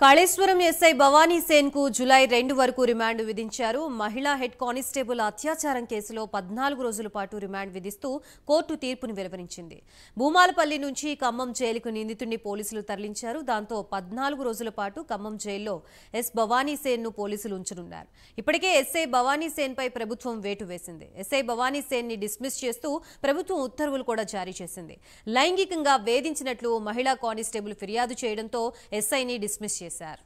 Kaleshwaram SI Bhavani సేన్కు July రెండు వరకు రిమాండ్ విధించారు. మహిళా హెడ్ కానిస్టేబుల్ అత్యాచారం కేసులో పద్నాలుగు రోజుల పాటు రిమాండ్ విధిస్తూ కోర్టు తీర్పును వెలువరించింది. భూమాలపల్లి నుంచి ఖమ్మం జైలుకు నిందితుడిని పోలీసులు తరలించారు. దాంతో పద్నాలుగు రోజుల పాటు ఖమ్మం జైల్లో ఎస్ భవానీ సేన్ను పోలీసులు ఉంచనున్నారు. ఇప్పటికే ఎస్ఐ భవానీ సేన్ పై ప్రభుత్వం వేటు వేసింది. ఎస్ఐ భవానీ సేన్ని డిస్మిస్ చేస్తూ ప్రభుత్వం ఉత్తర్వులు కూడా జారీ చేసింది. లైంగికంగా వేధించినట్లు మహిళా కానిస్టేబుల్ ఫిర్యాదు చేయడంతో ఎస్ఐని డిస్మిస్ చేశారు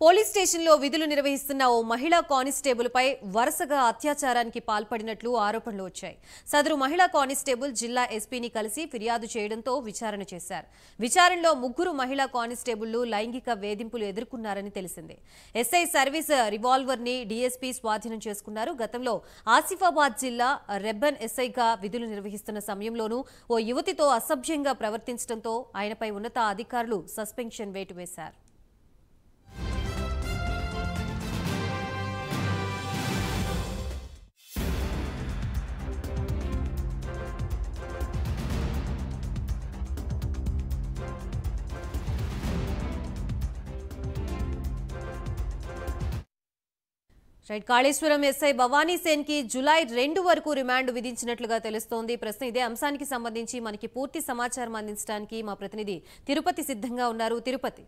పోలీస్ స్టేషన్లో విధులు నిర్వహిస్తున్న ఓ మహిళా కానిస్టేబుల్ పై వరుసగా అత్యాచారానికి పాల్పడినట్లు ఆరోపణలు వచ్చాయి. సదరు మహిళా కానిస్టేబుల్ జిల్లా ఎస్పీని కలిసి ఫిర్యాదు చేయడంతో విచారణ చేశారు. విచారణలో ముగ్గురు మహిళా కానిస్టేబుళ్ళు లైంగిక వేధింపులు ఎదుర్కొన్నారని తెలిసింది. ఎస్ఐ సర్వీస్ రివాల్వర్ని డీఎస్పీ స్వాధీనం చేసుకున్నారు. గతంలో ఆసిఫాబాద్ జిల్లా రెబ్బన్ ఎస్ఐగా విధులు నిర్వహిస్తున్న సమయంలోనూ ఓ యువతితో అసభ్యంగా ప్రవర్తించడంతో ఆయనపై ఉన్నత అధికారులు సస్పెన్షన్ వేటు వేశారు. రైట్ కాళేశ్వరం ఎస్ఐ భవానీ సేన్కి జులై రెండు వరకు రిమాండ్ విధించినట్లుగా తెలుస్తోంది. ప్రశ్న ఇదే అంశానికి సంబంధించి మనకి పూర్తి సమాచారం అందించడానికి మా ప్రతినిధి తిరుపతి సిద్ధంగా ఉన్నారు. తిరుపతి.